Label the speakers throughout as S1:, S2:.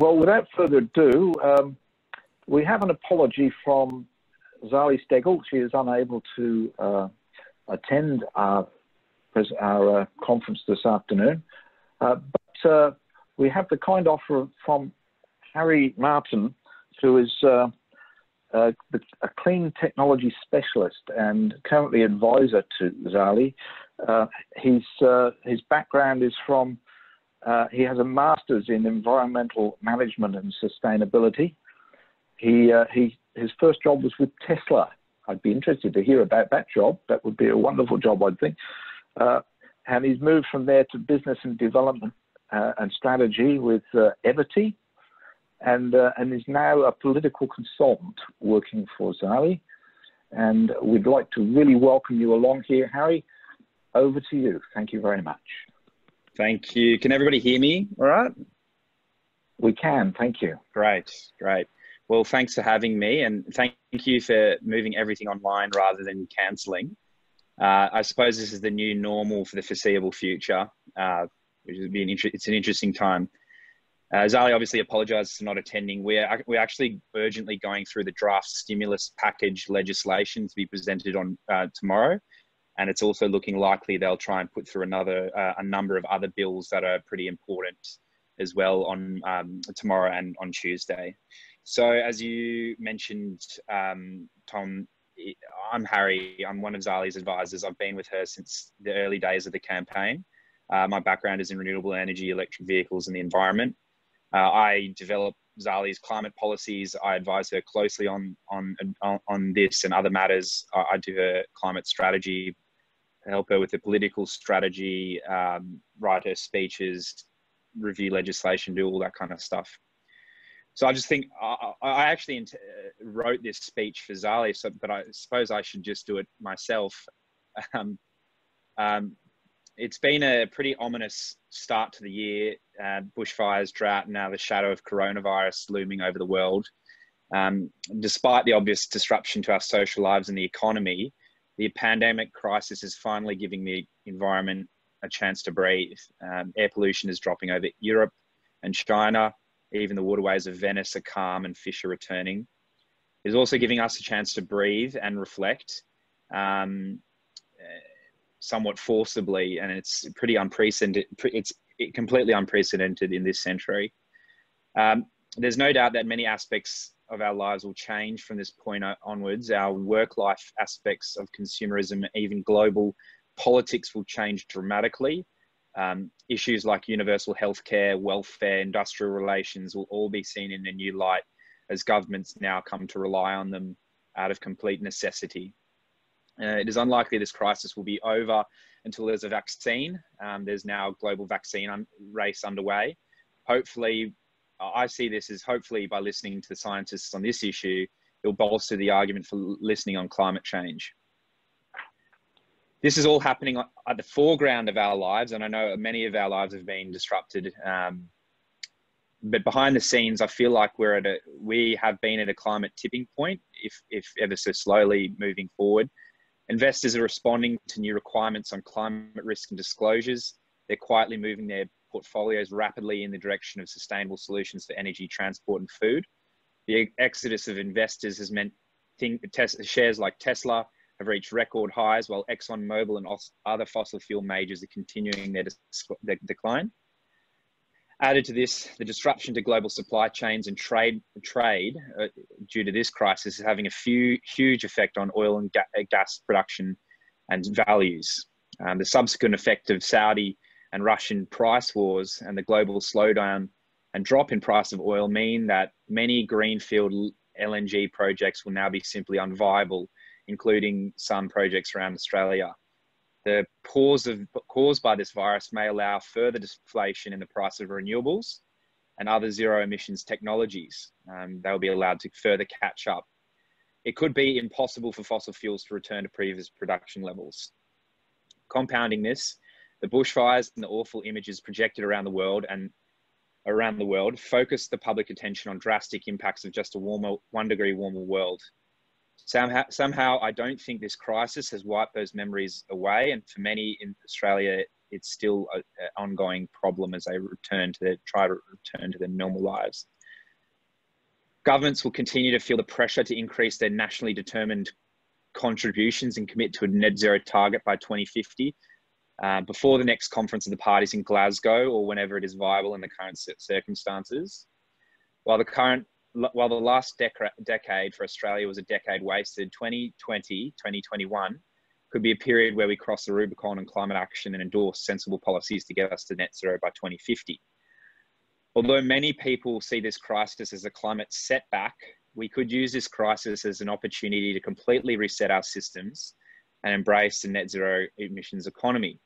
S1: well, without further ado, um, we have an apology from Zali Steggall. She is unable to uh, attend our, our uh, conference this afternoon. Uh, but uh, we have the kind offer from Harry Martin, who is uh, uh, a clean technology specialist and currently advisor to Zali. his, his background is from uh, he has a master's in environmental management and sustainability. He, uh, he, his first job was with Tesla. I'd be interested to hear about that job. That would be a wonderful job, I'd think. Uh, and he's moved from there to business and development uh, and strategy with uh, Everty, and uh, and is now a political consultant working for Zali. And we'd like to really welcome you along here, Harry. Over to you. Thank you very much.
S2: Thank you. Can everybody hear me? All right.
S1: We can. Thank you.
S2: Great. Great. Well, thanks for having me, and thank you for moving everything online rather than cancelling. Uh, I suppose this is the new normal for the foreseeable future, uh, which would be an inter- it's an interesting time. Uh, Zali obviously apologises for not attending. We're, we're actually urgently going through the draft stimulus package legislation to be presented on uh, tomorrow and it's also looking likely they'll try and put through another uh, a number of other bills that are pretty important as well on um, tomorrow and on Tuesday. So as you mentioned, um, Tom, I'm Harry. I'm one of Zali's advisors. I've been with her since the early days of the campaign. Uh, my background is in renewable energy, electric vehicles, and the environment. Uh, I develop Zali's climate policies. I advise her closely on on on, this and other matters. I, do her climate strategy help her with the political strategy, um, write her speeches, review legislation, do all that kind of stuff. So I just think I, I actually wrote this speech for Zali, so, but I suppose I should just do it myself. Um, um, it's been a pretty ominous start to the year. Uh, bushfires, drought, and now the shadow of coronavirus looming over the world. Um, despite the obvious disruption to our social lives and the economy, the pandemic crisis is finally giving the environment a chance to breathe. Um, air pollution is dropping over Europe and China. Even the waterways of Venice are calm and fish are returning. It's also giving us a chance to breathe and reflect um, somewhat forcibly, and it's pretty unprecedented. It's completely unprecedented in this century. Um, there's no doubt that many aspects of our lives will change from this point onwards. Our work life aspects of consumerism, even global politics, will change dramatically. Um, issues like universal healthcare, welfare, industrial relations will all be seen in a new light as governments now come to rely on them out of complete necessity. Uh, it is unlikely this crisis will be over until there's a vaccine. Um, there's now a global vaccine un- race underway. Hopefully, I see this as hopefully by listening to the scientists on this issue, it'll bolster the argument for listening on climate change. This is all happening at the foreground of our lives, and I know many of our lives have been disrupted. Um, but behind the scenes, I feel like we're at a we have been at a climate tipping point, if if ever so slowly moving forward. Investors are responding to new requirements on climate risk and disclosures. They're quietly moving their portfolios rapidly in the direction of sustainable solutions for energy, transport, and food. The exodus of investors has meant thing, shares like Tesla have reached record highs, while ExxonMobil and other fossil fuel majors are continuing their, their decline. Added to this, the disruption to global supply chains and trade, trade uh, due to this crisis is having a few, huge effect on oil and ga gas production and values. Um, the subsequent effect of Saudi and Russian price wars and the global slowdown and drop in price of oil mean that many greenfield LNG projects will now be simply unviable, including some projects around Australia. The pause of, caused by this virus may allow further deflation in the price of renewables and other zero emissions technologies. Um, they will be allowed to further catch up. It could be impossible for fossil fuels to return to previous production levels. Compounding this, the bushfires and the awful images projected around the world and around the world focus the public attention on drastic impacts of just a warmer, one degree warmer world. Somehow, somehow, I don't think this crisis has wiped those memories away. And for many in Australia, it's still an ongoing problem as they return to their try to return to their normal lives. Governments will continue to feel the pressure to increase their nationally determined contributions and commit to a net zero target by 2050 uh, before the next conference of the parties in Glasgow or whenever it is viable in the current circumstances. While the current while the last dec- decade for Australia was a decade wasted, 2020, 2021 could be a period where we cross the Rubicon on climate action and endorse sensible policies to get us to net zero by 2050. Although many people see this crisis as a climate setback, we could use this crisis as an opportunity to completely reset our systems and embrace the net zero emissions economy.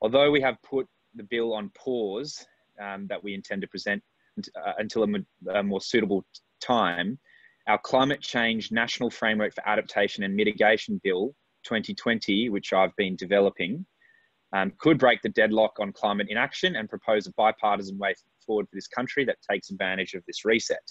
S2: Although we have put the bill on pause um, that we intend to present uh, until a, more suitable time, our climate change national framework for adaptation and mitigation bill 2020, which I've been developing, um, could break the deadlock on climate inaction and propose a bipartisan way forward for this country that takes advantage of this reset.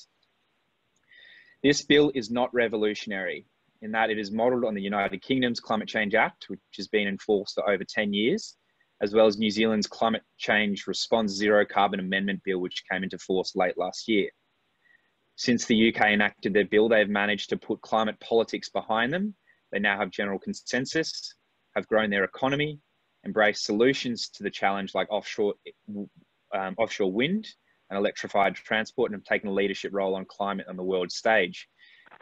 S2: This bill is not revolutionary in that it is modelled on the United Kingdom's Climate Change Act, which has been enforced for over 10 years, as well as New Zealand's Climate Change Response Zero Carbon Amendment Bill, which came into force late last year. Since the UK enacted their bill, they've managed to put climate politics behind them. They now have general consensus, have grown their economy, embraced solutions to the challenge like offshore, um, offshore wind and electrified transport, and have taken a leadership role on climate on the world stage.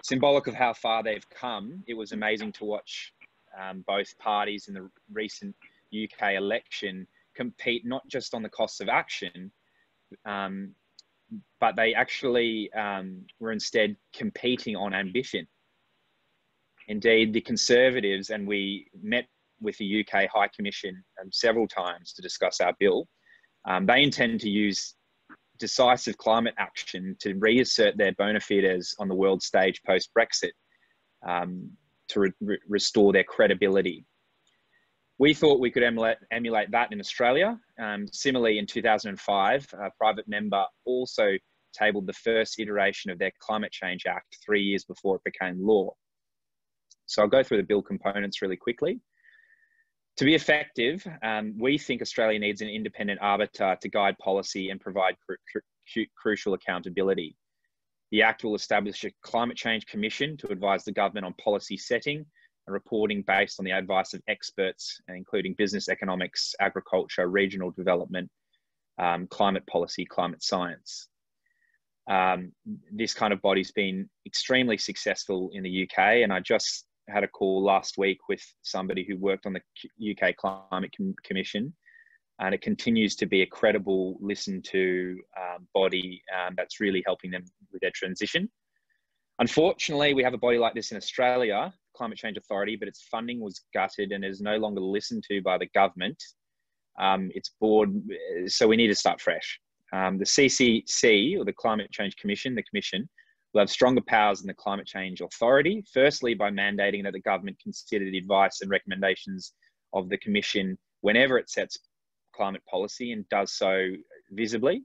S2: Symbolic of how far they've come, it was amazing to watch um, both parties in the recent UK election compete not just on the costs of action, um, but they actually um, were instead competing on ambition. Indeed, the Conservatives, and we met with the UK High Commission um, several times to discuss our bill, um, they intend to use decisive climate action to reassert their bona fides on the world stage post Brexit um, to re- restore their credibility we thought we could emulate, emulate that in Australia. Um, similarly, in 2005, a private member also tabled the first iteration of their Climate Change Act three years before it became law. So I'll go through the bill components really quickly. To be effective, um, we think Australia needs an independent arbiter to guide policy and provide cru cru crucial accountability. The Act will establish a Climate Change Commission to advise the government on policy setting and reporting based on the advice of experts, including business economics, agriculture, regional development, um, climate policy, climate science. Um, this kind of body's been extremely successful in the UK, and I just had a call last week with somebody who worked on the UK Climate Com Commission, and it continues to be a credible, listen to um, body um, that's really helping them with their transition. Unfortunately, we have a body like this in Australia Climate Change Authority, but its funding was gutted and is no longer listened to by the government. Um, it's board, so we need to start fresh. Um, the CCC, or the Climate Change Commission, the Commission, will have stronger powers than the Climate Change Authority. Firstly, by mandating that the government consider the advice and recommendations of the Commission whenever it sets climate policy and does so visibly.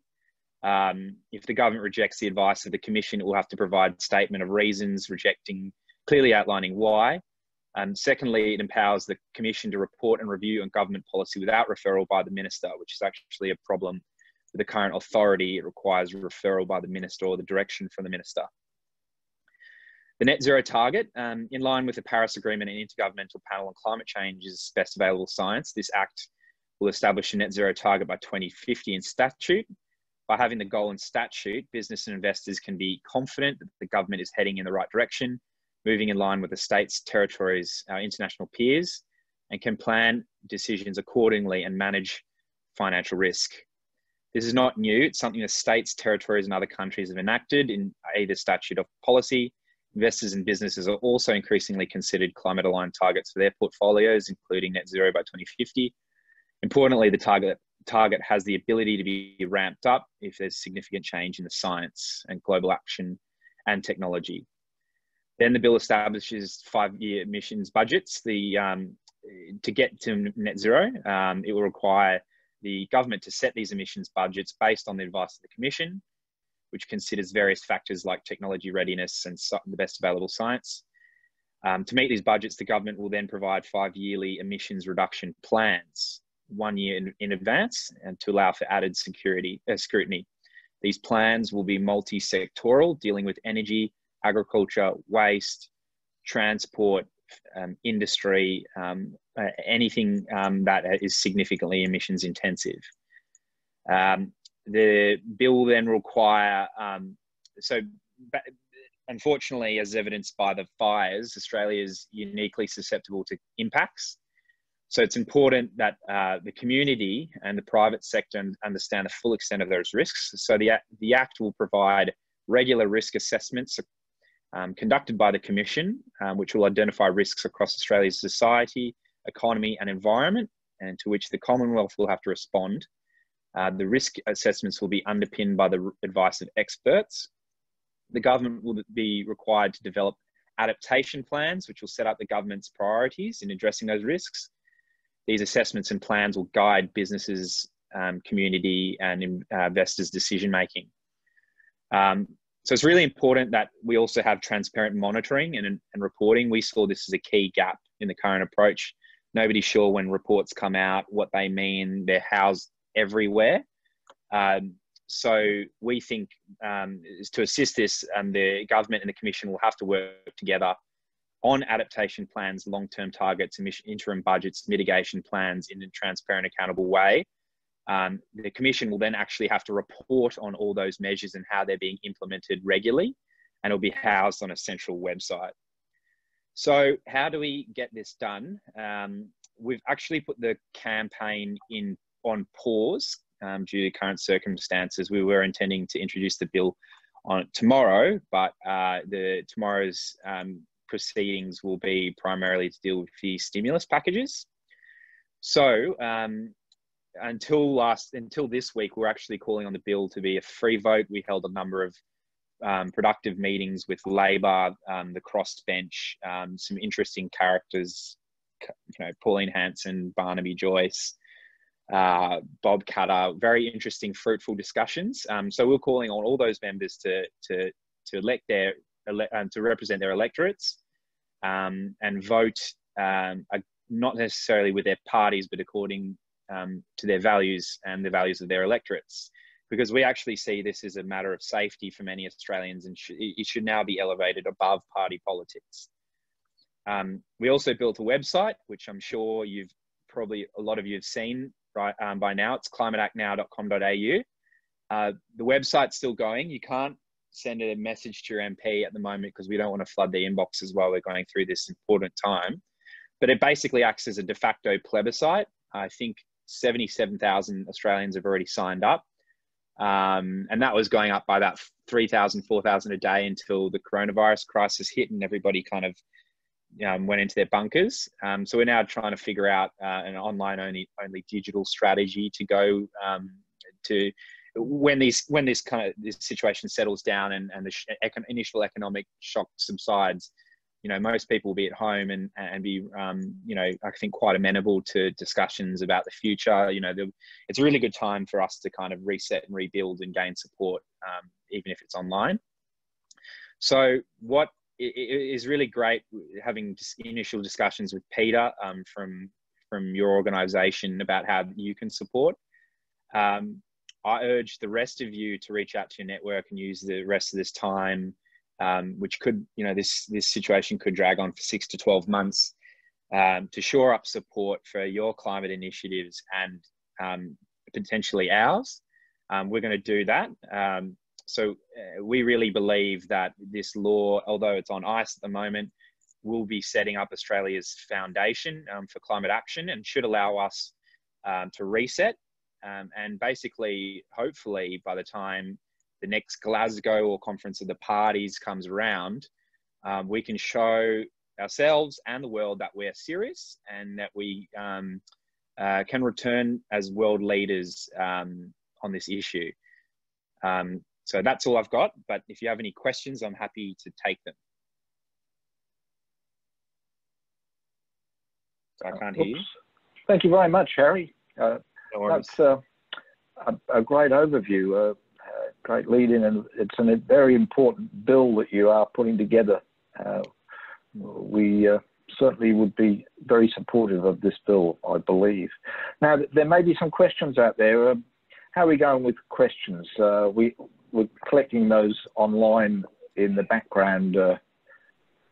S2: Um, if the government rejects the advice of the Commission, it will have to provide a statement of reasons rejecting clearly outlining why. And secondly, it empowers the Commission to report and review on government policy without referral by the Minister, which is actually a problem with the current authority. It requires referral by the Minister or the direction from the Minister. The net zero target, um, in line with the Paris Agreement and Intergovernmental Panel on Climate Change, is best available science. This act will establish a net zero target by 2050 in statute. By having the goal in statute, business and investors can be confident that the government is heading in the right direction moving in line with the states, territories, our international peers, and can plan decisions accordingly and manage financial risk. This is not new. It's something that states, territories, and other countries have enacted in either statute or policy. Investors and businesses are also increasingly considered climate aligned targets for their portfolios, including net zero by 2050. Importantly, the target, target has the ability to be ramped up if there's significant change in the science and global action and technology. Then the bill establishes five-year emissions budgets. The um, to get to net zero, um, it will require the government to set these emissions budgets based on the advice of the Commission, which considers various factors like technology readiness and the best available science. Um, to meet these budgets, the government will then provide five yearly emissions reduction plans. one year in, in advance and to allow for added security uh, scrutiny. These plans will be multi-sectoral, dealing with energy, agriculture, waste, transport, um, industry, um, uh, anything um, that is significantly emissions intensive. Um, the bill then require, um, so unfortunately, as evidenced by the fires, Australia is uniquely susceptible to impacts. So it's important that uh, the community and the private sector understand the full extent of those risks. So the, the Act will provide regular risk assessments um, conducted by the Commission, um, which will identify risks across Australia's society, economy, and environment, and to which the Commonwealth will have to respond. Uh, the risk assessments will be underpinned by the advice of experts. The government will be required to develop adaptation plans, which will set up the government's priorities in addressing those risks. These assessments and plans will guide businesses, um, community, and uh, investors' decision making. Um, so it's really important that we also have transparent monitoring and, and reporting. We saw this as a key gap in the current approach. Nobody's sure when reports come out what they mean. They're housed everywhere. Um, so we think um, to assist this, um, the government and the commission will have to work together on adaptation plans, long-term targets, interim budgets, mitigation plans in a transparent, accountable way um, the commission will then actually have to report on all those measures and how they're being implemented regularly, and it'll be housed on a central website. So, how do we get this done? Um, we've actually put the campaign in on pause um, due to current circumstances. We were intending to introduce the bill on tomorrow, but uh, the tomorrow's um, proceedings will be primarily to deal with the stimulus packages. So, um, until last until this week, we're actually calling on the bill to be a free vote. We held a number of um, productive meetings with Labor, um, the crossbench, um, some interesting characters, you know, Pauline Hanson, Barnaby Joyce, uh, Bob Katter, very interesting, fruitful discussions. Um, so we're calling on all those members to to to elect their um, to represent their electorates um, and vote not necessarily with their parties, but according um, to their values and the values of their electorates. Because we actually see this as a matter of safety for many Australians and sh- it should now be elevated above party politics. Um, we also built a website, which I'm sure you've probably a lot of you have seen right um, by now. It's climateactnow.com.au. Uh, the website's still going. You can't send a message to your MP at the moment because we don't want to flood the inboxes while we're going through this important time. But it basically acts as a de facto plebiscite. I think 77,000 Australians have already signed up. Um, and that was going up by about 3,000, 4,000 a day until the coronavirus crisis hit and everybody kind of um, went into their bunkers. Um, so we're now trying to figure out uh, an online only only digital strategy to go um, to when these when this kind of this situation settles down and, and the sh- initial economic shock subsides you know most people will be at home and and be um, you know I think quite amenable to discussions about the future. You know, the, it's a really good time for us to kind of reset and rebuild and gain support, um, even if it's online. So what is really great having initial discussions with Peter um, from from your organisation about how you can support. Um, I urge the rest of you to reach out to your network and use the rest of this time um, which could, you know, this this situation could drag on for six to twelve months um, to shore up support for your climate initiatives and um, potentially ours. Um, we're going to do that. Um, so uh, we really believe that this law, although it's on ice at the moment, will be setting up Australia's foundation um, for climate action and should allow us to reset and basically, hopefully, by the time the next Glasgow or conference of the parties comes around, um, we can show ourselves and the world that we're serious and that we um, uh, can return as world leaders um, on this issue. Um, so that's all I've got. But if you have any questions, I'm happy to take them. So I can't hear you.
S1: Thank you very much, Harry. Uh, no that's uh, a, a, great overview. Great lead in, and it's a very important bill that you are putting together. Uh, we uh, certainly would be very supportive of this bill, I believe. Now, there may be some questions out there. Uh, how are we going with questions? Uh, we, we're collecting those online in the background. Uh,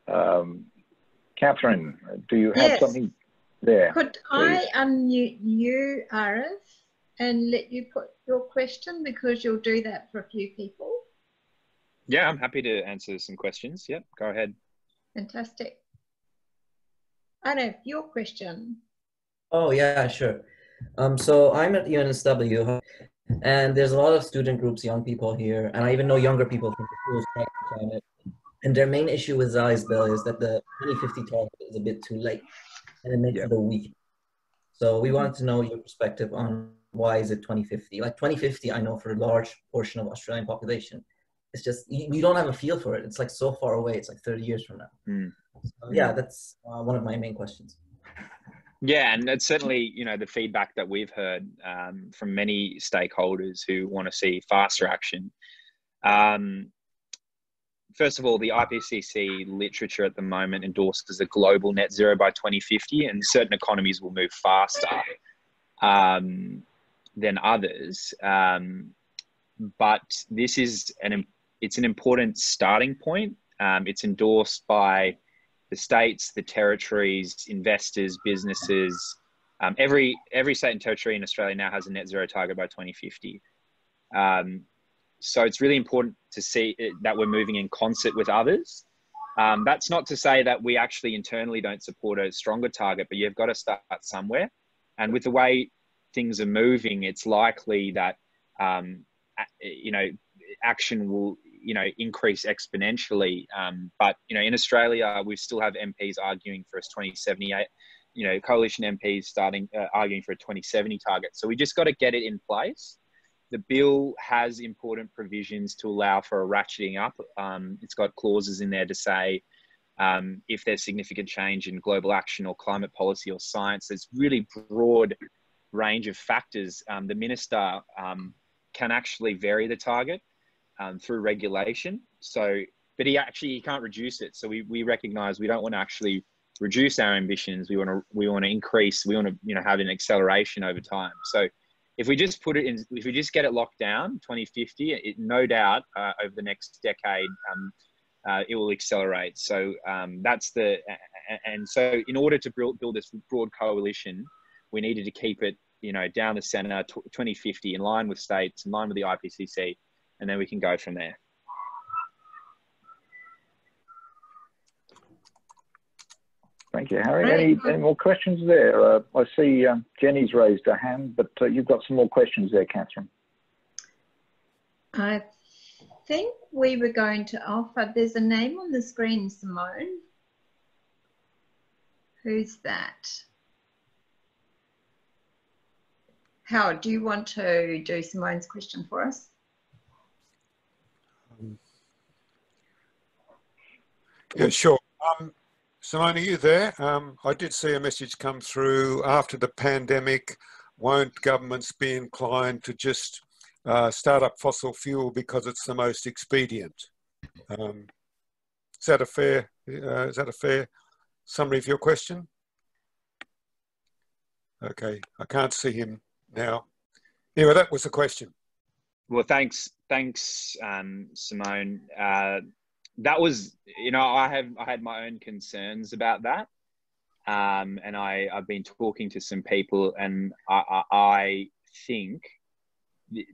S1: um, Catherine, do you have yes. something there?
S3: Could please? I unmute you, Arif, and let you put your question because you'll do that for a few people?
S2: Yeah, I'm happy to answer some questions. Yep, go ahead.
S3: Fantastic. Arif, your question.
S4: Oh, yeah, sure. Um, so I'm at UNSW, and there's a lot of student groups, young people here, and I even know younger people from the schools climate. And their main issue with Zali's bill is that the 2050 target is a bit too late, and it makes yeah. it a week. So we want to know your perspective on why is it 2050? Like 2050, I know for a large portion of Australian population, it's just you, you don't have a feel for it. It's like so far away. It's like 30 years from now. Mm. So, yeah, that's uh, one of my main questions.
S2: Yeah, and it's certainly you know the feedback that we've heard um, from many stakeholders who want to see faster action. Um, first of all, the IPCC literature at the moment endorses a global net zero by 2050, and certain economies will move faster um, than others. Um, but this is an it's an important starting point. Um, it's endorsed by the states, the territories, investors, businesses. Um, every every state and territory in Australia now has a net zero target by 2050. Um, so it's really important to see that we're moving in concert with others. Um, that's not to say that we actually internally don't support a stronger target, but you've got to start somewhere. And with the way things are moving, it's likely that um, you know action will you know increase exponentially. Um, but you know in Australia, we still have MPs arguing for a 2078. You know, coalition MPs starting uh, arguing for a 2070 target. So we just got to get it in place the bill has important provisions to allow for a ratcheting up. Um, it's got clauses in there to say um, if there's significant change in global action or climate policy or science, there's really broad range of factors. Um, the minister um, can actually vary the target um, through regulation. So, but he actually he can't reduce it. So we, we recognize we don't want to actually reduce our ambitions. We want to we want to increase. We want to you know have an acceleration over time. So if we just put it in, if we just get it locked down, 2050, it, no doubt uh, over the next decade, um, uh, it will accelerate. So um, that's the, and so in order to build, build this broad coalition, we needed to keep it, you know, down the center, 2050, in line with states, in line with the IPCC, and then we can go from there.
S1: Thank you, Harry. Any, any more questions there? Uh, I see um, Jenny's raised her hand, but uh, you've got some more questions there, Catherine.
S3: I think we were going to offer, there's a name on the screen, Simone. Who's that? Howard, do you want to do Simone's question for us?
S5: Yeah, sure. Um, Simone, are you there? Um, I did see a message come through after the pandemic. Won't governments be inclined to just uh, start up fossil fuel because it's the most expedient? Um, is that a fair? Uh, is that a fair summary of your question? Okay, I can't see him now. Anyway, that was the question.
S2: Well, thanks, thanks, um, Simone. Uh, that was, you know, I have I had my own concerns about that, um, and I I've been talking to some people, and I I, I think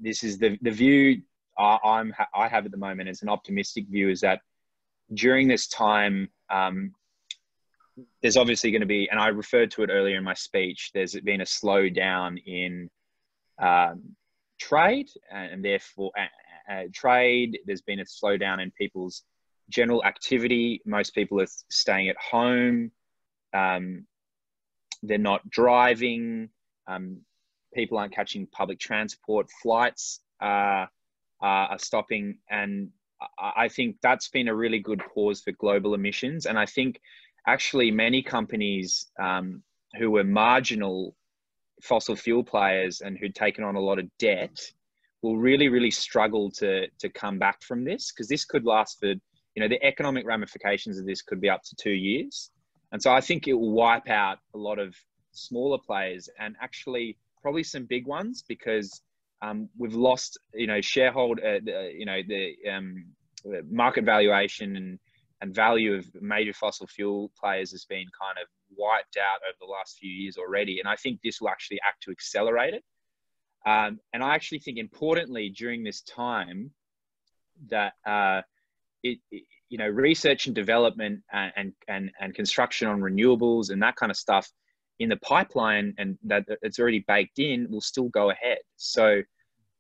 S2: this is the the view I, I'm I have at the moment is an optimistic view is that during this time. Um, there's obviously going to be, and I referred to it earlier in my speech. There's been a slowdown in um, trade, and therefore uh, uh, trade. There's been a slowdown in people's general activity. Most people are staying at home. Um, they're not driving. Um, people aren't catching public transport. Flights uh, are stopping. And I think that's been a really good pause for global emissions. And I think actually many companies um, who were marginal fossil fuel players and who'd taken on a lot of debt will really, really struggle to, to come back from this because this could last for you know, the economic ramifications of this could be up to two years. And so I think it will wipe out a lot of smaller players and actually probably some big ones because um, we've lost, you know, shareholder, uh, you know, the um, market valuation and, and value of major fossil fuel players has been kind of wiped out over the last few years already. And I think this will actually act to accelerate it. Um, and I actually think importantly during this time that uh, it, it, you know, research and development and, and, and, and construction on renewables and that kind of stuff in the pipeline and that it's already baked in will still go ahead. So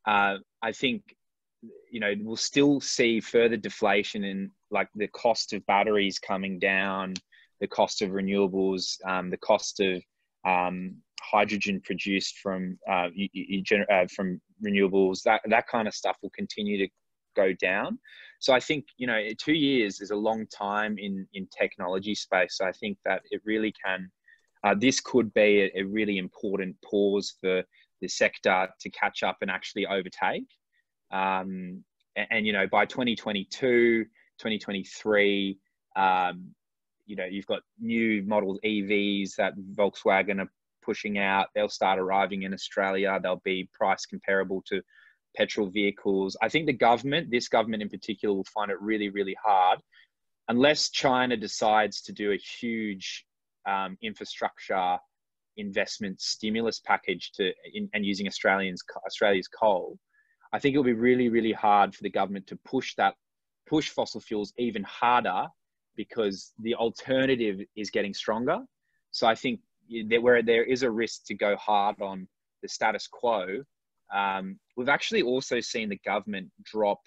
S2: uh, I think you know we'll still see further deflation in like the cost of batteries coming down, the cost of renewables, um, the cost of um, hydrogen produced from uh, you, you, uh, from renewables. That that kind of stuff will continue to go down. So I think you know two years is a long time in in technology space. So I think that it really can uh, this could be a, a, really important pause for the sector to catch up and actually overtake. Um, and, and, you know, by 2022, 2023, um, you know, you've got new model EVs that Volkswagen are pushing out. They'll start arriving in Australia. They'll be price comparable to petrol vehicles. I think the government, this government in particular, will find it really, really hard unless China decides to do a huge um, infrastructure investment stimulus package to in, and using Australians Australia's coal, I think it will be really really hard for the government to push that push fossil fuels even harder because the alternative is getting stronger. So I think that where there is a risk to go hard on the status quo, um, we've actually also seen the government drop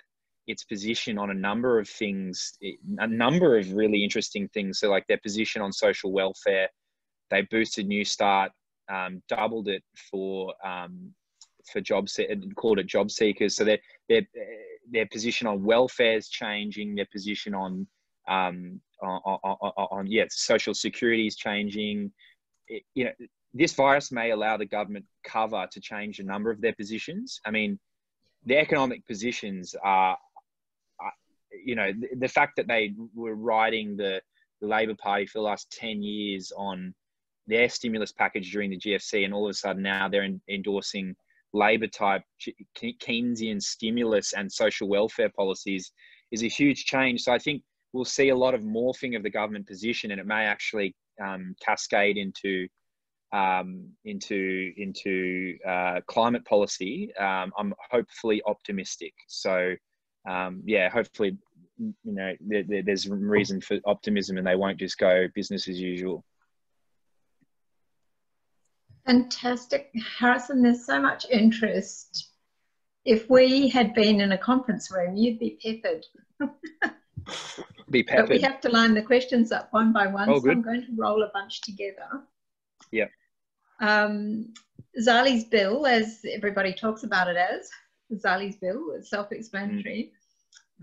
S2: its position on a number of things, a number of really interesting things. So, like their position on social welfare, they boosted Newstart, um, doubled it for um, for job se- called it job seekers. So their their their position on welfare is changing. Their position on um, on, on, on, yeah social security is changing. It, you know, this virus may allow the government cover to change a number of their positions. I mean, the economic positions are you know, the, the fact that they were riding the, the Labor Party for the last 10 years on their stimulus package during the GFC, and all of a sudden now they're in, endorsing Labor type Keynesian stimulus and social welfare policies is a huge change. So I think we'll see a lot of morphing of the government position, and it may actually um, cascade into um, into into uh, climate policy. Um, I'm hopefully optimistic. So um, yeah, hopefully, you know, there, there, there's reason for optimism, and they won't just go business as usual.
S3: Fantastic, Harrison. There's so much interest. If we had been in a conference room, you'd be peppered.
S2: be peppered.
S3: But we have to line the questions up one by one, oh, so good. I'm going to roll a bunch together.
S2: Yeah.
S3: Um, Zali's bill, as everybody talks about it as, Zali's bill is self-explanatory.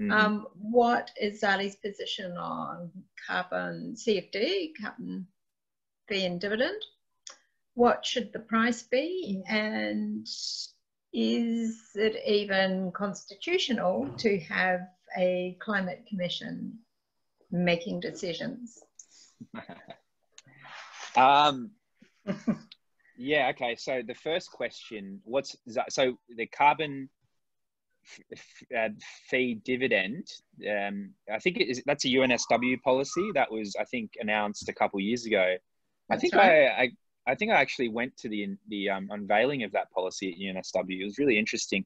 S3: Mm-hmm. Um, what is Zali's position on carbon CFD, carbon fee and dividend? What should the price be? And is it even constitutional to have a climate commission making decisions?
S2: um, yeah, okay. So the first question, what's so the carbon uh, fee dividend. Um, I think it is, that's a UNSW policy that was, I think, announced a couple years ago. That's I think right. I, I, I think I actually went to the the um, unveiling of that policy at UNSW. It was really interesting.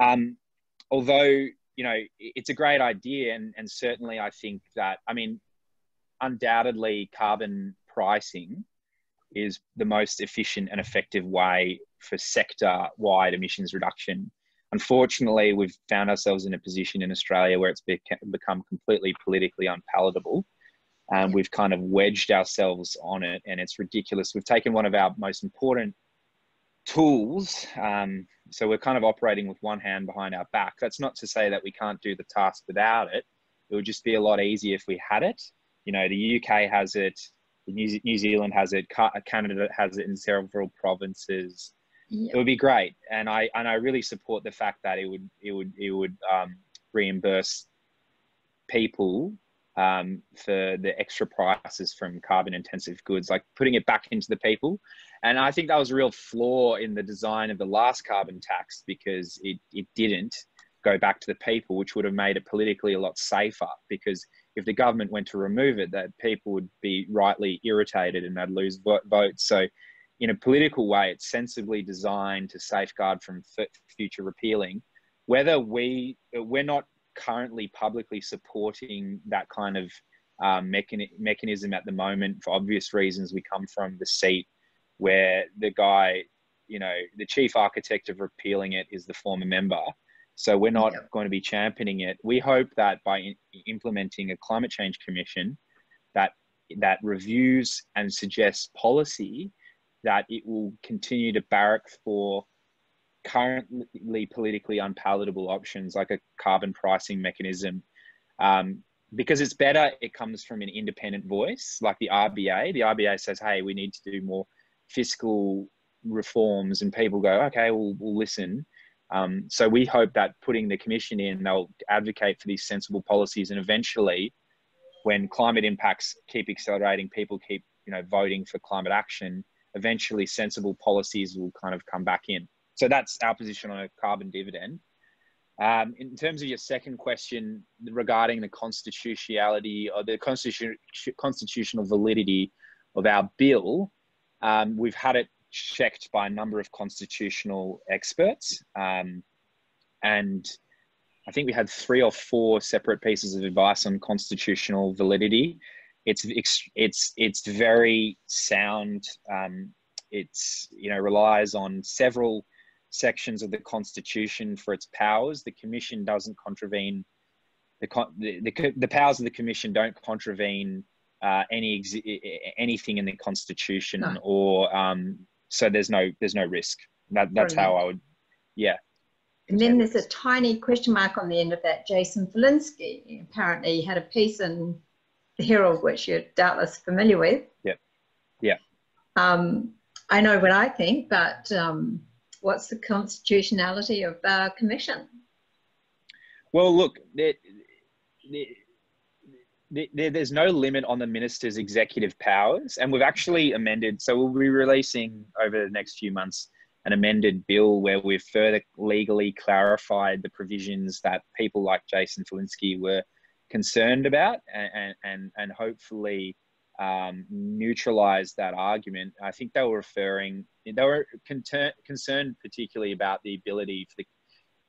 S2: Um, although you know it's a great idea, and and certainly I think that I mean, undoubtedly, carbon pricing is the most efficient and effective way for sector wide emissions reduction Unfortunately, we've found ourselves in a position in Australia where it's become completely politically unpalatable. And we've kind of wedged ourselves on it, and it's ridiculous. We've taken one of our most important tools. Um, so we're kind of operating with one hand behind our back. That's not to say that we can't do the task without it. It would just be a lot easier if we had it. You know, the UK has it, New, New Zealand has it, Canada has it in several provinces it would be great and i and i really support the fact that it would it would it would um, reimburse people um, for the extra prices from carbon intensive goods, like putting it back into the people. And I think that was a real flaw in the design of the last carbon tax because it, it didn't go back to the people, which would have made it politically a lot safer. Because if the government went to remove it, that people would be rightly irritated and they'd lose votes. So, in a political way, it's sensibly designed to safeguard from future repealing. Whether we we're not currently publicly supporting that kind of um, mechan- mechanism at the moment for obvious reasons. We come from the seat where the guy, you know, the chief architect of repealing it is the former member. So we're not going to be championing it. We hope that by in- implementing a climate change commission that that reviews and suggests policy, that it will continue to barrack for currently politically unpalatable options like a carbon pricing mechanism. Um, because it's better, it comes from an independent voice like the RBA. The RBA says, hey, we need to do more fiscal reforms, and people go, okay, we'll, we'll listen. Um, so we hope that putting the commission in, they'll advocate for these sensible policies, and eventually, when climate impacts keep accelerating, people keep you know voting for climate action. Eventually, sensible policies will kind of come back in. So that's our position on a carbon dividend. Um, in terms of your second question regarding the constitutionality or the constitution, constitutional validity of our bill, um, we've had it checked by a number of constitutional experts. Um, and I think we had three or four separate pieces of advice on constitutional validity. It's it's it's very sound. Um, it's you know relies on several sections of the Constitution for its powers. The Commission doesn't contravene the the, the, the powers of the Commission don't contravene uh, any anything in the Constitution no. or um, so there's no there's no risk. That that's Brilliant. how I would yeah.
S3: And then there's a tiny question mark on the end of that. Jason Falinski apparently had a piece in the Herald, which you're doubtless familiar with.
S2: Yeah, yeah.
S3: Um, I know what I think, but um, what's the constitutionality of the commission?
S2: Well, look, there, there, there, there's no limit on the minister's executive powers, and we've actually amended. So we'll be releasing over the next few months an amended bill where we've further legally clarified the provisions that people like Jason Falinski were concerned about, and and and hopefully um, neutralize that argument. I think they were referring, they were concerned particularly about the ability for the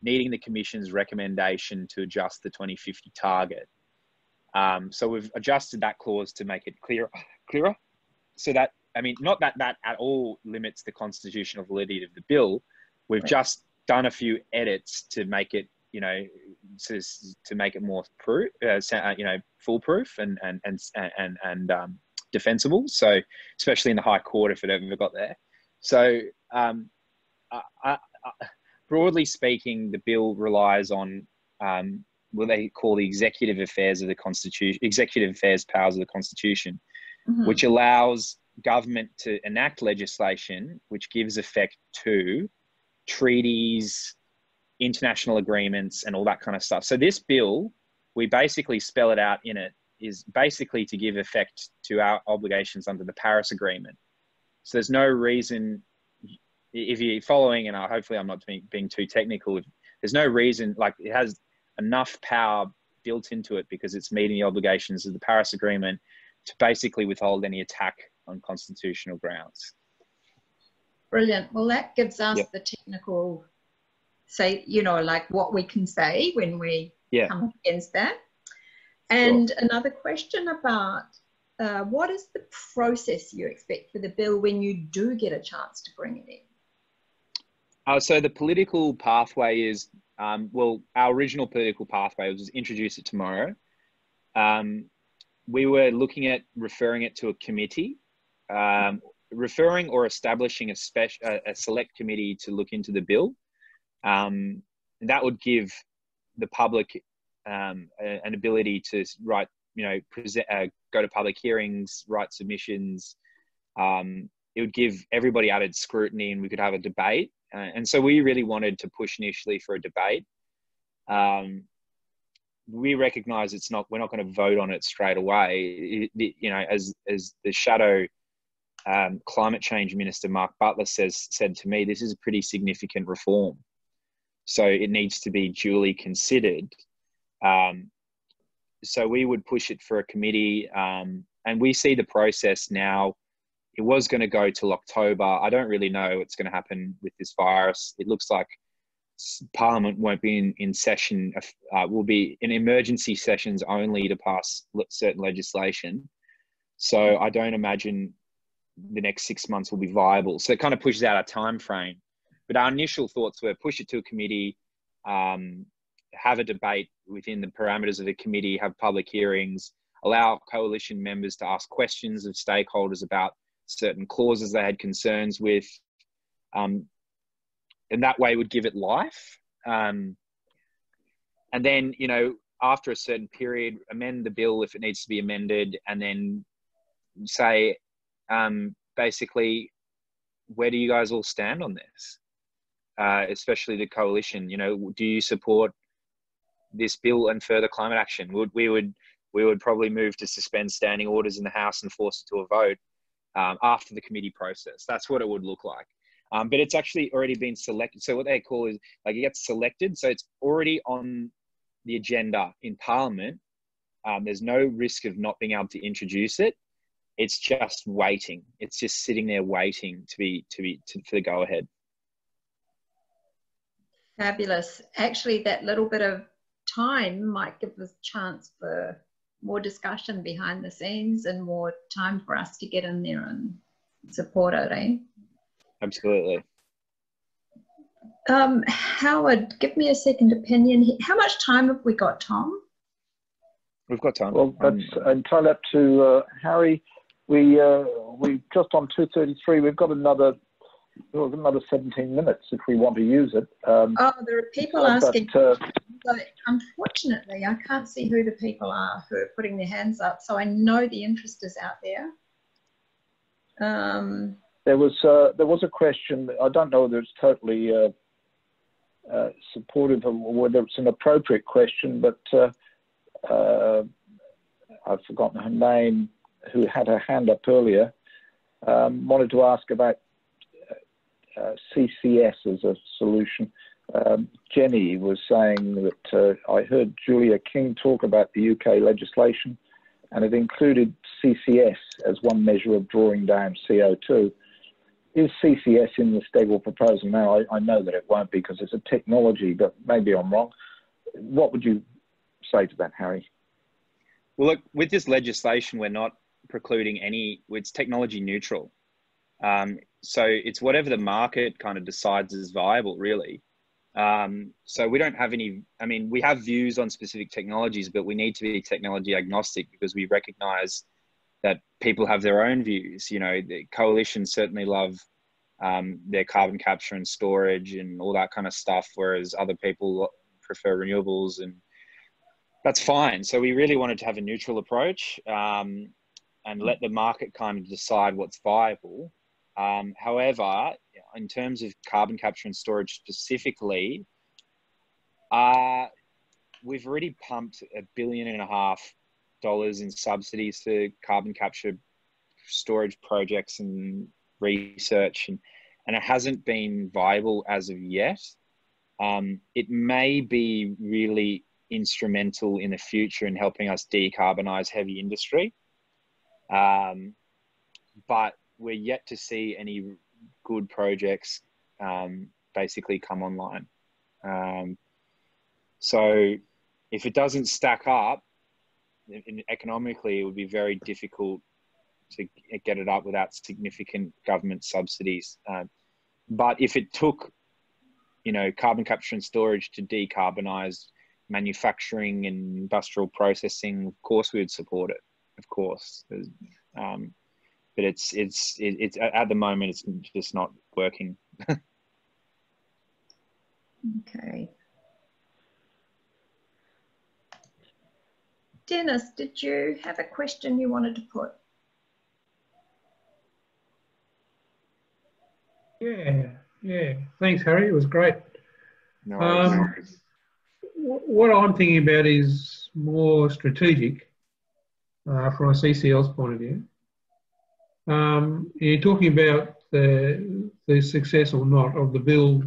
S2: needing the Commission's recommendation to adjust the 2050 target. Um, so we've adjusted that clause to make it clearer, clearer. So that I mean, not that that at all limits the constitutional validity of the bill. We've right. just done a few edits to make it, you know, to, to make it more proof, uh, uh, you know, foolproof and and and and and um, defensible. So especially in the High Court, if it ever got there. So um, I, I, broadly speaking, the bill relies on um, what they call the executive affairs of the Constitution, executive affairs powers of the Constitution, mm-hmm. which allows government to enact legislation which gives effect to treaties, international agreements, and all that kind of stuff. So this bill, we basically spell it out in it, is basically to give effect to our obligations under the Paris Agreement. So there's no reason, if you're following, and hopefully I'm not being, being too technical, there's no reason, like it has enough power built into it because it's meeting the obligations of the Paris Agreement to basically withhold any attack on constitutional grounds.
S3: Brilliant. Well, that gives us yep. the technical, say, you know, like what we can say when we yeah. come against that. And sure. another question about uh, what is the process you expect for the bill when you do get a chance to bring it in?
S2: Uh, so the political pathway is, um, well, our original political pathway was introduce it tomorrow. Um, we were looking at referring it to a committee, um, referring or establishing a, special, a, a, select committee to look into the bill. Um, that would give the public um, an ability to write, you know, present, uh, go to public hearings, write submissions. Um, it would give everybody added scrutiny, and we could have a debate. Uh, and so we really wanted to push initially for a debate. Um, we recognise it's not. We're not going to vote on it straight away. It, you know, as as the shadow um, climate change minister Mark Butler says said to me, this is a pretty significant reform, so it needs to be duly considered. Um, so we would push it for a committee, um, and we see the process now. It was going to go till October. I don't really know what's going to happen with this virus. It looks like Parliament won't be in, in session. Uh, will be in emergency sessions only to pass certain legislation. So I don't imagine the next six months will be viable. So it kind of pushes out our time frame. But our initial thoughts were push it to a committee, um, have a debate within the parameters of the committee, have public hearings, allow coalition members to ask questions of stakeholders about certain clauses they had concerns with. Um, and that way would give it life. Um, and then, you know, after a certain period, amend the bill if it needs to be amended, and then say, um, basically, where do you guys all stand on this? Uh, especially the coalition. You know, do you support this bill and further climate action? Would we would we would probably move to suspend standing orders in the House and force it to a vote um, after the committee process. That's what it would look like. Um, but it's actually already been selected. So what they call is like it gets selected. So it's already on the agenda in Parliament. Um, there's no risk of not being able to introduce it. It's just waiting. It's just sitting there waiting to be to be to, for the go ahead.
S3: Fabulous. Actually, that little bit of time might give us a chance for more discussion behind the scenes and more time for us to get in there and support it, eh?
S2: Absolutely.
S3: Um, Howard, give me a second opinion. How much time have we got, Tom?
S2: We've got time.
S1: Well, that's um, entirely up to uh, Harry. We uh, we just on two thirty three. We've got another well, another seventeen minutes if we want to use it.
S3: Um, oh, there are people asking. But, uh, but unfortunately, I can't see who the people are who are putting their hands up. So I know the interest is out there. Um,
S1: there was uh, there was a question. I don't know whether it's totally uh, uh, supportive or whether it's an appropriate question, but uh, uh, I've forgotten her name. Who had her hand up earlier? Um, wanted to ask about uh, CCS as a solution. Um, Jenny was saying that I heard Julia King talk about the UK legislation, and it included CCS as one measure of drawing down CO2 is CCS in the Steggall proposal now? I, I, know that it won't be because it's a technology, but maybe I'm wrong. What would you say to that, Harry?
S2: Well, look, with this legislation, we're not precluding any, it's technology neutral. Um, so it's whatever the market kind of decides is viable, really. Um, so we don't have any, I mean, we have views on specific technologies, but we need to be technology agnostic because we recognize that people have their own views. You know, the coalitions certainly love um, their carbon capture and storage and all that kind of stuff, whereas other people prefer renewables, and that's fine. So we really wanted to have a neutral approach um, and let the market kind of decide what's viable. Um, however, in terms of carbon capture and storage specifically, uh, we've already pumped a billion and a half dollars in subsidies to carbon capture storage projects and research, and, and it hasn't been viable as of yet. Um, it may be really instrumental in the future in helping us decarbonize heavy industry. Um, but we're yet to see any good projects um, basically come online. Um, so if it doesn't stack up, economically, it would be very difficult to get it up without significant government subsidies. Uh, but if it took, you know, carbon capture and storage to decarbonize manufacturing and industrial processing, of course we would support it. Of course, um, but it's it's it's at the moment it's just not working.
S3: okay. Dennis, did you have a question you wanted to put?
S6: Yeah, yeah. Thanks, Harry. It was great. No um, what I'm thinking about is more strategic uh, from a CCL's point of view. Um, you're talking about the, the success or not of the bill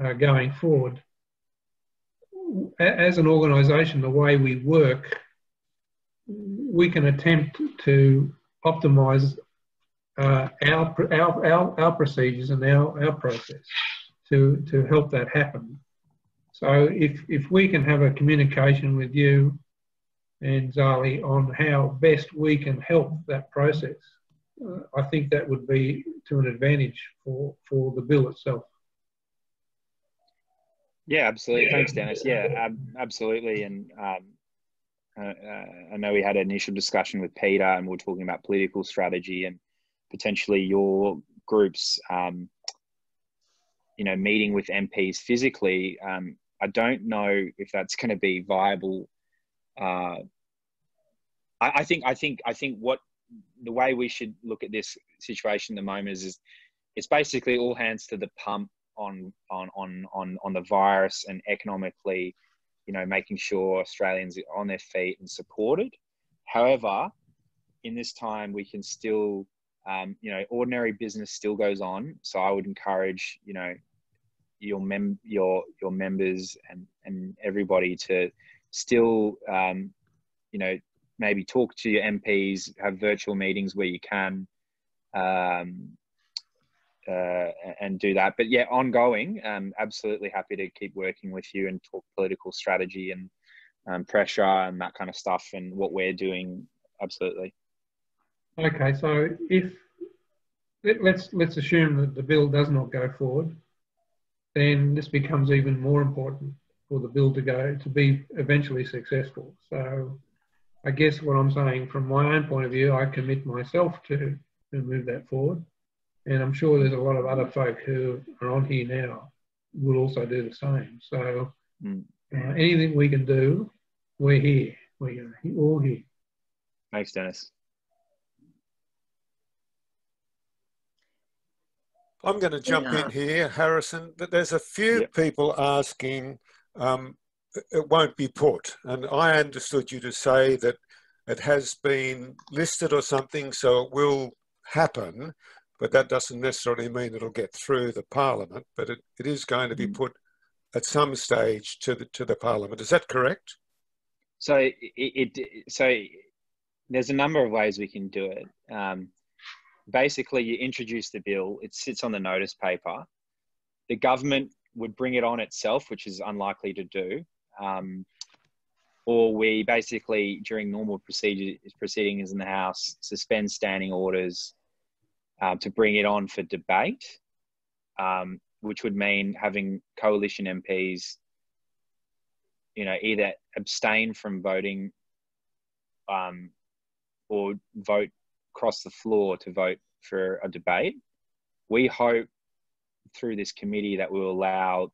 S6: uh, going forward. As an organisation, the way we work, we can attempt to optimise uh, our, our, our, our procedures and our, our process to, to help that happen. So if, if we can have a communication with you and Zali on how best we can help that process, I think that would be to an advantage for, for the bill itself.
S2: Yeah, absolutely. Thanks, Dennis. Yeah, ab- absolutely. And um, uh, uh, I know we had an initial discussion with Peter, and we are talking about political strategy and potentially your groups, um, you know, meeting with MPs physically. Um, I don't know if that's going to be viable. Uh, I, I, think I think I think what the way we should look at this situation at the moment is, is it's basically all hands to the pump on on on on on the virus and economically, you know, making sure Australians are on their feet and supported. However, in this time, we can still um, you know, ordinary business still goes on. So I would encourage, you know, your mem your your members and and everybody to still, um, you know, maybe talk to your MPs, have virtual meetings where you can, um, uh, and do that. But yeah, ongoing. Um, absolutely happy to keep working with you and talk political strategy and um, pressure and that kind of stuff and what we're doing. Absolutely.
S6: Okay, so if let's let's assume that the bill does not go forward, then this becomes even more important for the bill to go to be eventually successful. So, I guess what I'm saying from my own point of view, I commit myself to to move that forward, and I'm sure there's a lot of other folk who are on here now will also do the same. So, mm. uh, anything we can do, we're here. We're all here.
S2: Thanks, Dennis.
S5: I'm going to jump yeah. in here, Harrison. But there's a few yep. people asking, um, it won't be put. And I understood you to say that it has been listed or something, so it will happen, but that doesn't necessarily mean it'll get through the parliament, but it, it is going to be mm. put at some stage to the, to the parliament. Is that correct?
S2: So it, it so there's a number of ways we can do it. Um, basically you introduce the bill, it sits on the notice paper. The government would bring it on itself, which is unlikely to do. Um, or we basically, during normal procedure, proceedings in the House, suspend standing orders uh, to bring it on for debate, um, which would mean having coalition MPs, you know, either abstain from voting um, or vote across the floor to vote for a debate. We hope through this committee that we will allow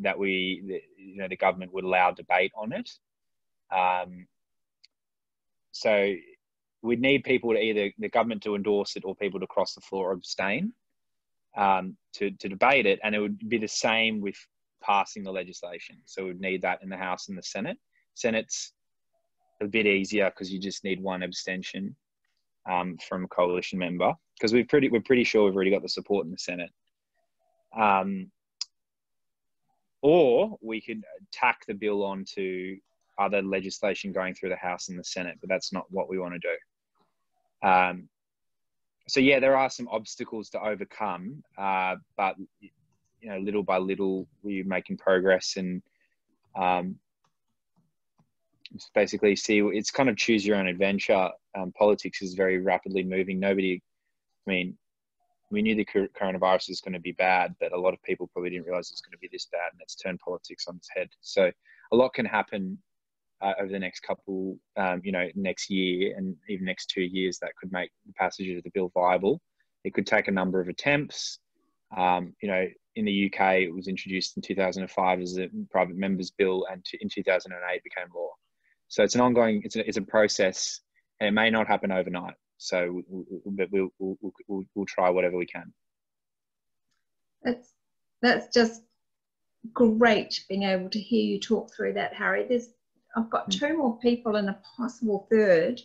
S2: that we, you know, the government would allow debate on it. Um, so we'd need people to either the government to endorse it or people to cross the floor or abstain um, to, to debate it. And it would be the same with passing the legislation. So we'd need that in the House and the Senate. Senate's a bit easier because you just need one abstention um, from a coalition member because we're pretty we're pretty sure we've already got the support in the Senate. Um, or we could tack the bill onto other legislation going through the House and the Senate, but that's not what we want to do. Um, so yeah, there are some obstacles to overcome, uh, but you know, little by little, we're making progress, and um, basically see it's kind of choose your own adventure. Um, politics is very rapidly moving. Nobody, I mean, we knew the coronavirus was going to be bad, but a lot of people probably didn't realize it was going to be this bad, and it's turned politics on its head. So a lot can happen uh, over the next couple, um, you know, next year and even next two years that could make the passage of the bill viable. It could take a number of attempts. Um, you know, in the UK, it was introduced in 2005 as a private members bill, and in 2008 became law. So it's an ongoing, it's a, it's a process, and it may not happen overnight. So, but we'll, we'll, we'll, we'll try whatever we can.
S3: That's that's just great being able to hear you talk through that, Harry. There's I've got mm. two more people and a possible third.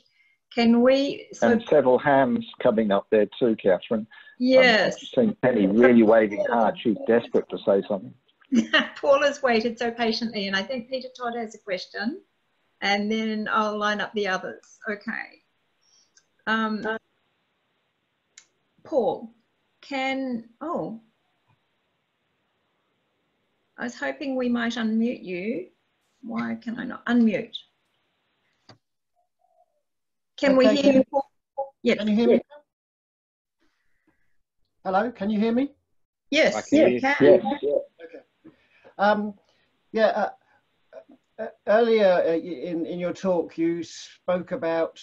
S3: Can we?
S1: So, and several hands coming up there too, Catherine.
S3: Yes.
S1: I've seen Penny really waving hard. She's desperate to say something.
S3: Paul has waited so patiently, and I think Peter Todd has a question, and then I'll line up the others. Okay. Um, Paul, can, oh, I was hoping we might unmute you. Why can I not unmute? Can okay, we hear you?
S7: Yes. Can you hear me? Hello, can you hear me?
S3: Yes, can you can. Yes.
S7: Okay. Um, yeah, uh, uh, earlier uh, in, in your talk, you spoke about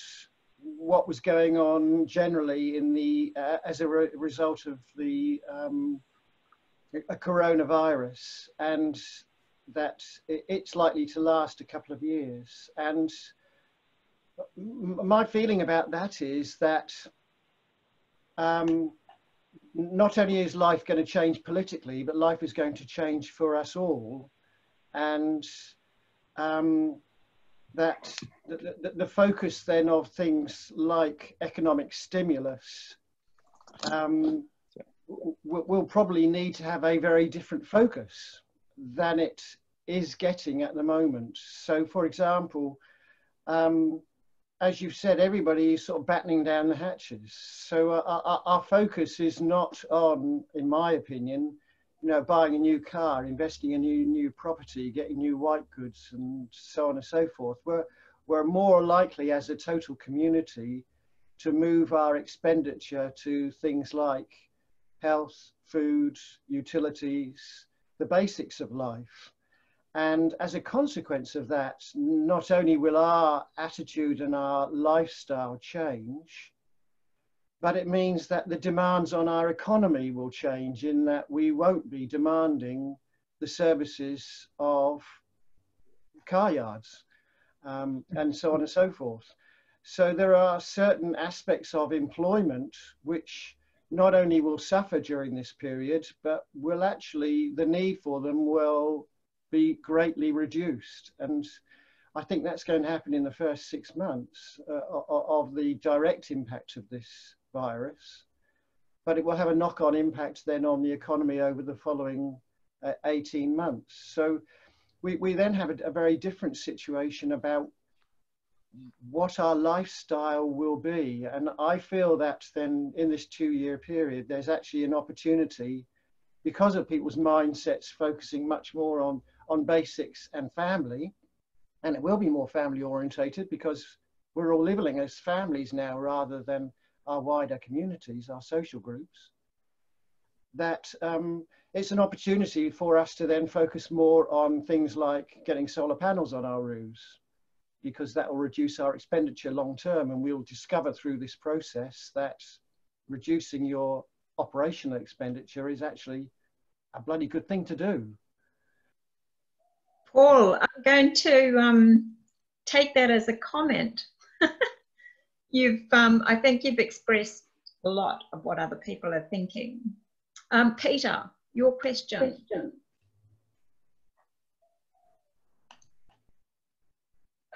S7: what was going on generally in the uh, as a re result of the um, a coronavirus and that it's likely to last a couple of years. And my feeling about that is that um, not only is life going to change politically but life is going to change for us all. And um, that the, the, the, focus then of things like economic stimulus um, will probably need to have a very different focus than it is getting at the moment. So, for example, um, as you've said, everybody is sort of battening down the hatches. So uh, our, our, focus is not on, in my opinion, you know, buying a new car, investing in new new property, getting new white goods, and so on and so forth. We're we're more likely as a total community to move our expenditure to things like health, food, utilities, the basics of life. And as a consequence of that, not only will our attitude and our lifestyle change, but it means that the demands on our economy will change in that we won't be demanding the services of car yards um, and so on and so forth. So there are certain aspects of employment which not only will suffer during this period, but will actually, the need for them will be greatly reduced. And I think that's going to happen in the first six months uh, of the direct impact of this virus, but it will have a knock-on impact then on the economy over the following uh, 18 months. So we, we then have a, a very different situation about what our lifestyle will be. And I feel that then in this two year period, there's actually an opportunity because of people's mindsets focusing much more on, on basics and family. And it will be more family orientated because we're all living as families now rather than our wider communities, our social groups, that um, it's an opportunity for us to then focus more on things like getting solar panels on our roofs, because that will reduce our expenditure long term. And we'll discover through this process that reducing your operational expenditure is actually a bloody good thing to do.
S3: Paul, I'm going to um, take that as a comment. you've, um, I think you've expressed a lot of what other people are thinking. Um, Peter, your question. question.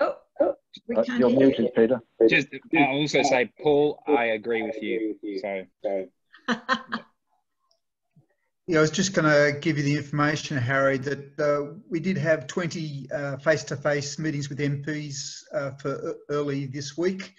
S3: Oh, oh
S1: uh, you're muted, Peter.
S2: Just, I'll also say, Paul, I agree with you. So.
S8: Yeah, I was just going to give you the information, Harry, that uh, we did have 20 face to face meetings with MPs uh, for early this week.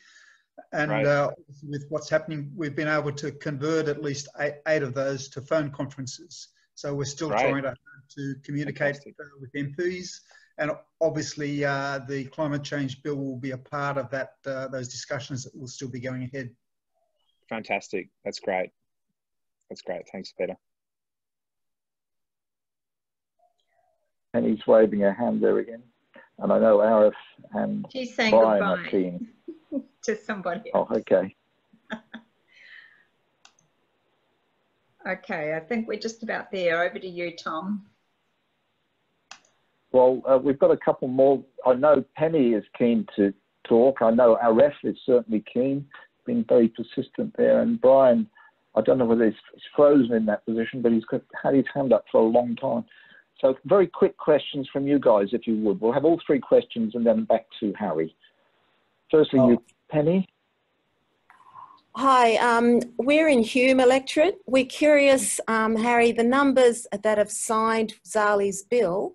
S8: And right. uh, with what's happening, we've been able to convert at least eight, eight of those to phone conferences. So we're still right. trying to, to communicate uh, with MPs. And obviously, uh, the climate change bill will be a part of that. Uh, those discussions that will still be going ahead.
S2: Fantastic. That's great. That's great. Thanks, Peter.
S1: And he's waving her hand there again. And I know Arif and
S3: She's saying Brian goodbye. are keen. to somebody
S1: else. Oh, okay.
S3: okay, I think we're just about there. Over to you, Tom.
S1: Well, uh, we've got a couple more. I know Penny is keen to talk. I know Aref is certainly keen, been very persistent there. And Brian, I don't know whether he's frozen in that position, but he's had his hand up for a long time. So very quick questions from you guys, if you would. We'll have all three questions and then back to Harry. Firstly, oh. you, Penny.
S9: Hi, um, we're in Hume electorate. We're curious, um, Harry, the numbers that have signed Zali's bill,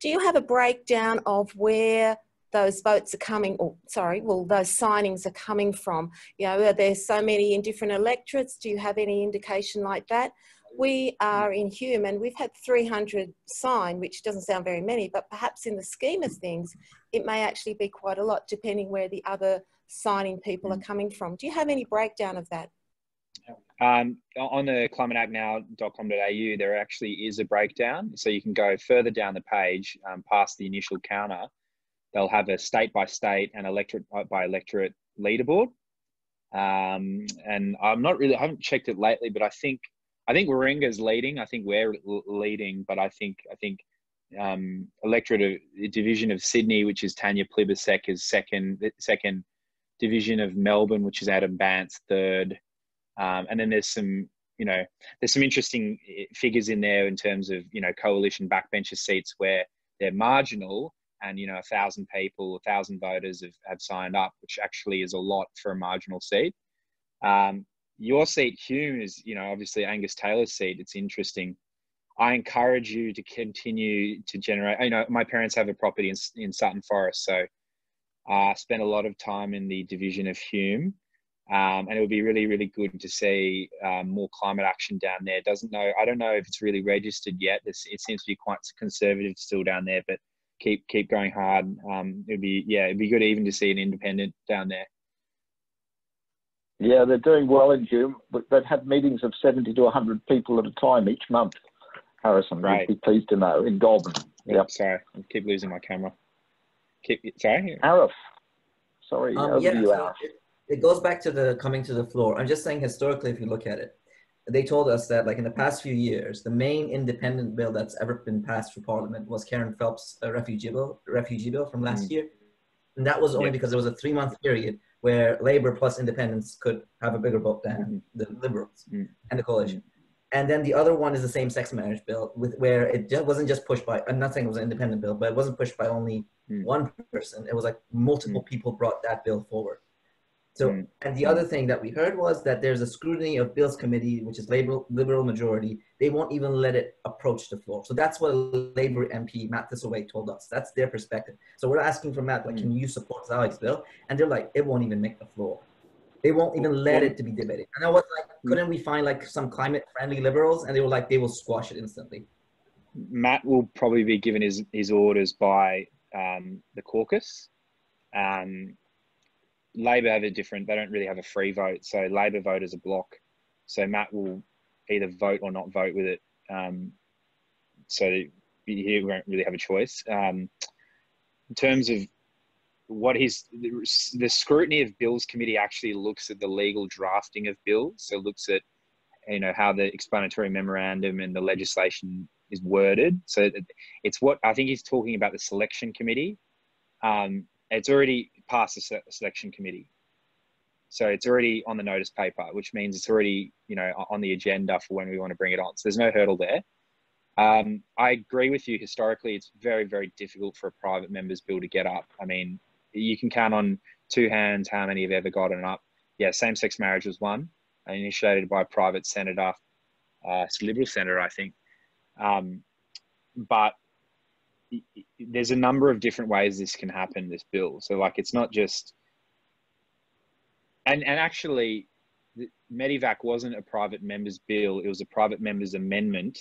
S9: do you have a breakdown of where those votes are coming, or sorry, well, those signings are coming from? You know, are there so many in different electorates? Do you have any indication like that? We are in Hume and we've had 300 sign, which doesn't sound very many, but perhaps in the scheme of things, it may actually be quite a lot depending where the other signing people are coming from. Do you have any breakdown of that?
S2: Um, on the climateactnow.com.au, there actually is a breakdown. So you can go further down the page um, past the initial counter. They'll have a state by state and electorate by electorate leaderboard. Um, and I'm not really, I haven't checked it lately, but I think, I think Warringah's leading. I think we're leading, but I think, I think um, electorate of, division of Sydney, which is Tanya Plibersek, is second, second division of Melbourne, which is Adam Bandt third. Um, and then there's some, you know, there's some interesting eh, figures in there in terms of, you know, coalition backbencher seats where they're marginal and, you know, a thousand people, a thousand voters have, have signed up, which actually is a lot for a marginal seat. Um, your seat, Hume, is, you know, obviously Angus Taylor's seat. It's interesting. I encourage you to continue to generate. You know, my parents have a property in, in Sutton Forest, so uh, spent a lot of time in the division of Hume. Um, and it would be really, really good to see um, more climate action down there. Doesn't know, I don't know if it's really registered yet. It's, it seems to be quite conservative still down there, but keep keep going hard. Um, it'd be yeah, it'd be good even to see an independent down there.
S1: Yeah, they're doing well in Hume, but they've had meetings of seventy to hundred people at a time each month. Harrison, right. you'd be pleased to know in Goulburn.
S2: Yep. Sorry, I keep losing my camera. Keep, sorry,
S1: Arif. Sorry,
S4: um, yeah, so it, it goes back to the coming to the floor. I'm just saying historically, if you look at it, they told us that like in the past few years, the main independent bill that's ever been passed for parliament was Kerryn Phelps' uh, refugee bill, refugee bill from last mm. year. And that was only yeah. because there was a three month period where Labor plus independents could have a bigger vote than the Liberals mm. and the coalition. And then the other one is the same sex marriage bill with where it just wasn't just pushed by, I'm not saying it was an independent bill, but it wasn't pushed by only mm. one person. It was like multiple mm. people brought that bill forward. So, mm. and the other thing that we heard was that there's a scrutiny of bills committee, which is liberal, liberal majority. They won't even let it approach the floor. So that's what Labor MP Matt Thistlethwaite told us. That's their perspective. So we're asking for Matt, like, can you support Zali's bill? And they're like, it won't even make the floor. They won't even let it to be debated. And I was like, couldn't we find like some climate friendly liberals? And they were like, they will squash it instantly.
S2: Matt will probably be given his, his orders by um, the caucus. Um, Labor have a different, they don't really have a free vote. So Labor vote as a block. So Matt will either vote or not vote with it. Um, so he won't really have a choice. Um, in terms of what he's, the scrutiny of bills committee actually looks at the legal drafting of bills. So looks at, you know, how the explanatory memorandum and the legislation is worded. So it's what I think he's talking about the selection committee. Um, it's already passed the selection committee. So it's already on the notice paper, which means it's already, you know, on the agenda for when we want to bring it on. So there's no hurdle there. Um, I agree with you. Historically, it's very, very difficult for a private member's bill to get up. I mean, you can count on two hands how many have ever gotten up. Yeah, same-sex marriage was one, initiated by a private senator, uh, Liberal senator, I think. Um, but there's a number of different ways this can happen. This bill, so like it's not just, and and actually, Medevac wasn't a private member's bill. It was a private member's amendment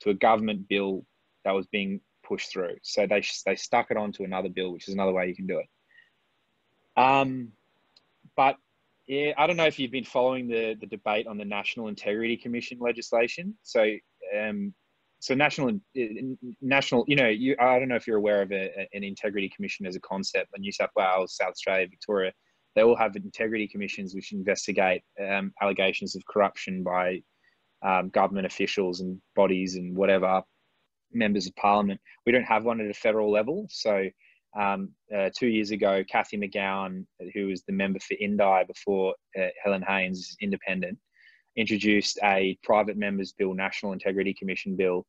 S2: to a government bill that was being pushed through. So they they stuck it onto another bill, which is another way you can do it. Um, but yeah, I don't know if you've been following the the debate on the National Integrity Commission legislation. So um, so national national you know you i don't know if you're aware of an integrity commission as a concept in new south wales south australia victoria they all have integrity commissions which investigate um, allegations of corruption by um, government officials and bodies and whatever members of parliament. We don't have one at a federal level. So um, uh, two years ago cathy mcgowan who was the member for indi before uh, helen Haines, independent introduced a private members bill, National Integrity Commission bill,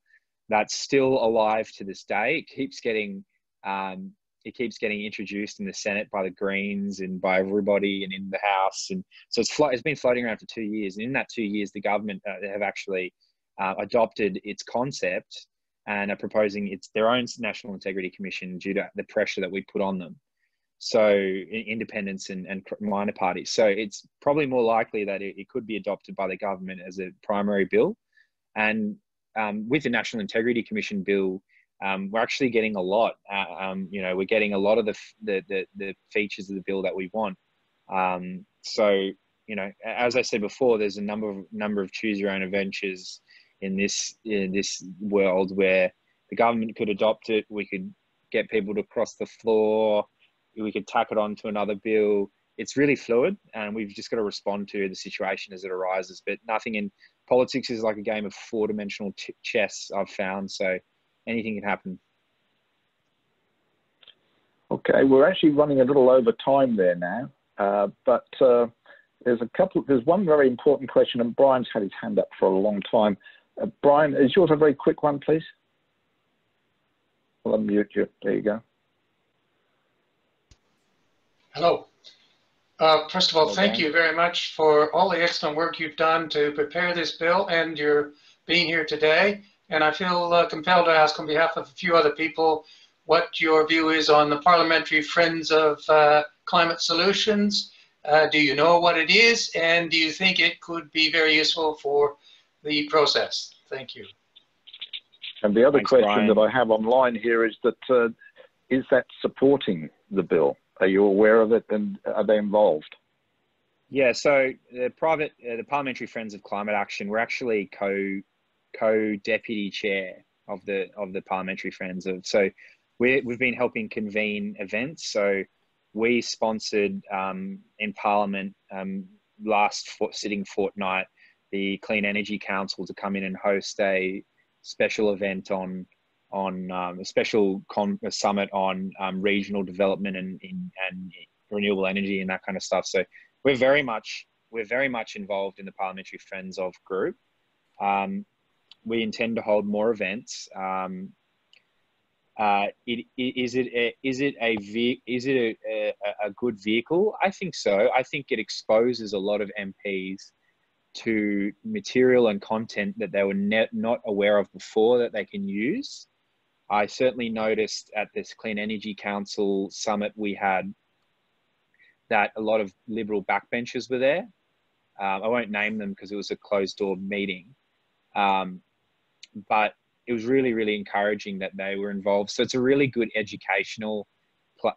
S2: that's still alive to this day. It keeps getting um, it keeps getting introduced in the Senate by the Greens and by everybody and in the House. And so it's, it's been floating around for two years. And in that two years, the government uh, have actually uh, adopted its concept and are proposing it's their own National Integrity Commission due to the pressure that we put on them. So independents and, and minor parties. So it's probably more likely that it, it could be adopted by the government as a primary bill. And um, with the National Integrity Commission bill, um, we're actually getting a lot. Uh, um, you know, we're getting a lot of the, the, the, the features of the bill that we want. Um, so, you know, as I said before, there's a number of number of choose your own adventures in this in this world where the government could adopt it. We could get people to cross the floor. We could tack it on to another bill. It's really fluid, and we've just got to respond to the situation as it arises. But nothing in politics is like a game of four-dimensional chess. I've found so anything can happen.
S1: Okay, we're actually running a little over time there now, uh, but uh, there's a couple. There's one very important question, and Brian's had his hand up for a long time. Uh, Brian, is yours a very quick one, please? I'll unmute you. There you go.
S10: Hello. Uh, first of all, Hello, thank you very much for all the excellent work you've done to prepare this bill and your being here today. And I feel uh, compelled to ask on behalf of a few other people what your view is on the Parliamentary Friends of uh, Climate Solutions. Uh, do you know what it is? And do you think it could be very useful for the process? Thank you.
S1: And the other Thanks, question Brian. that I have online here is that uh, is that supporting the bill? Are you aware of it and are they involved?
S2: Yeah, so the private, uh, the Parliamentary Friends of Climate Action, we're actually co co-deputy chair of the of the parliamentary friends of so we we've been helping convene events so we sponsored um, in parliament um, last sitting fortnight the clean energy council to come in and host a special event on on um, a special con- a summit on um, regional development and, in, and renewable energy and that kind of stuff so we're very much we're very much involved in the parliamentary friends of group um, we intend to hold more events. Um, uh, it, is it a, is it a is it a, a, a, good vehicle? I think so. I think it exposes a lot of MPs to material and content that they were ne- not aware of before that they can use. I certainly noticed at this Clean Energy Council summit we had that a lot of Liberal backbenchers were there. Um, I won't name them because it was a closed door meeting. Um, but it was really, really encouraging that they were involved. So it's a really good educational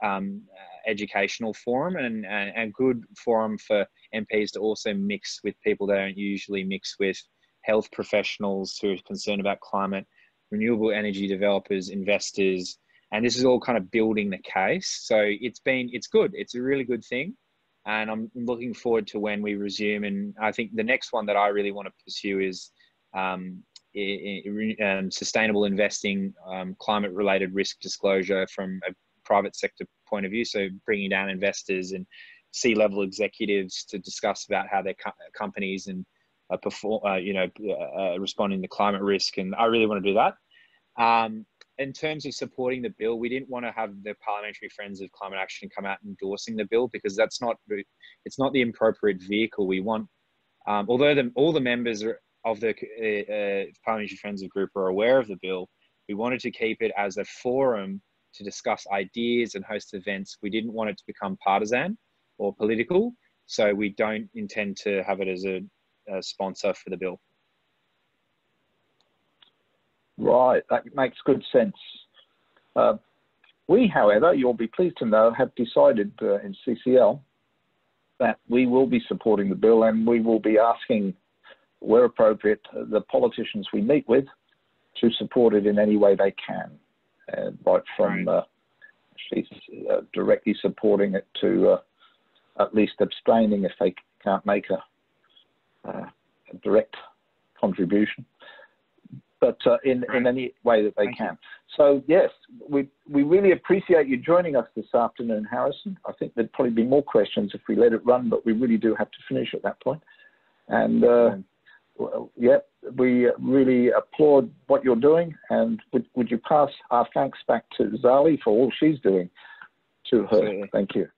S2: um, uh, educational forum and, and good forum for MPs to also mix with people they don't usually mix with, health professionals who are concerned about climate, renewable energy developers, investors, and this is all kind of building the case. So it's been it's good. It's a really good thing, and I'm looking forward to when we resume. And I think the next one that I really want to pursue is um, um, sustainable investing, um, climate related risk disclosure from a private sector point of view. So bringing down investors and C level executives to discuss about how their co- companies and uh, perform, uh, you know, uh, uh, responding to climate risk. And I really want to do that. Um, in terms of supporting the bill, we didn't want to have the parliamentary friends of climate action come out endorsing the bill because that's not it's not the appropriate vehicle. We want, um, although the, all the members of the uh, uh, Parliamentary Friends of Group are aware of the bill, we wanted to keep it as a forum to discuss ideas and host events. We didn't want it to become partisan or political, so we don't intend to have it as a, a sponsor for the bill.
S1: Right, that makes good sense. Uh, we, however, you'll be pleased to know, have decided uh, in CCL that we will be supporting the bill and we will be asking where appropriate, the politicians we meet with to support it in any way they can, uh, right from right. Uh, actually uh, directly supporting it to uh, at least abstaining if they can't make a, uh, direct contribution, but uh, in, in any way that they Thank can. You. So yes, we, we really appreciate you joining us this afternoon, Harrison. I think there'd probably be more questions if we let it run, but we really do have to finish at that point. And yeah, we really applaud what you're doing, and would, would you pass our thanks back to Zali for all she's doing to her? Absolutely. Thank you.